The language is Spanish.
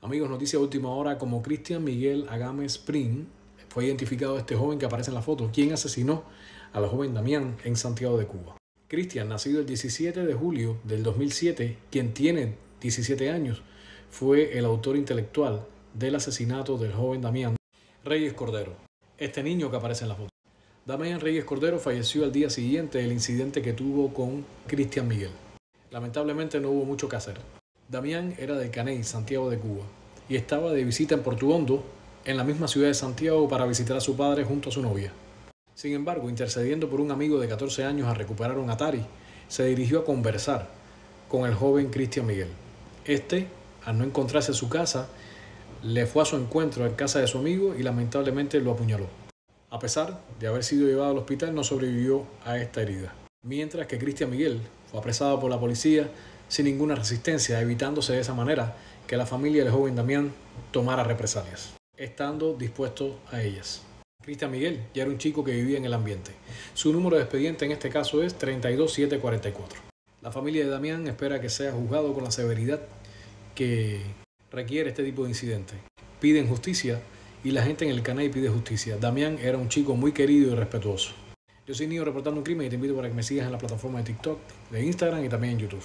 Amigos, noticia última hora, como Cristian Miguel Agame Spring, fue identificado este joven que aparece en la foto, quien asesinó al joven Damián en Santiago de Cuba. Cristian, nacido el 17 de julio del 2007, quien tiene 17 años, fue el autor intelectual del asesinato del joven Damián Reyes Cordero, este niño que aparece en la foto. Damián Reyes Cordero falleció al día siguiente del incidente que tuvo con Cristian Miguel. Lamentablemente no hubo mucho que hacer. Damián era de Caney, Santiago de Cuba, y estaba de visita en Portuondo, en la misma ciudad de Santiago, para visitar a su padre junto a su novia. Sin embargo, intercediendo por un amigo de 14 años a recuperar un Atari, se dirigió a conversar con el joven Cristian Miguel. Este, al no encontrarse en su casa, le fue a su encuentro en casa de su amigo y lamentablemente lo apuñaló. A pesar de haber sido llevado al hospital, no sobrevivió a esta herida. Mientras que Cristian Miguel fue apresado por la policía sin ninguna resistencia, evitándose de esa manera que la familia del joven Damián tomara represalias, estando dispuesto a ellas. Cristian Miguel ya era un chico que vivía en el ambiente. Su número de expediente en este caso es 32744. La familia de Damián espera que sea juzgado con la severidad que requiere este tipo de incidente. Piden justicia y la gente en el canal pide justicia. Damián era un chico muy querido y respetuoso. Yo soy Niño reportando un crimen y te invito para que me sigas en la plataforma de TikTok, de Instagram y también en YouTube.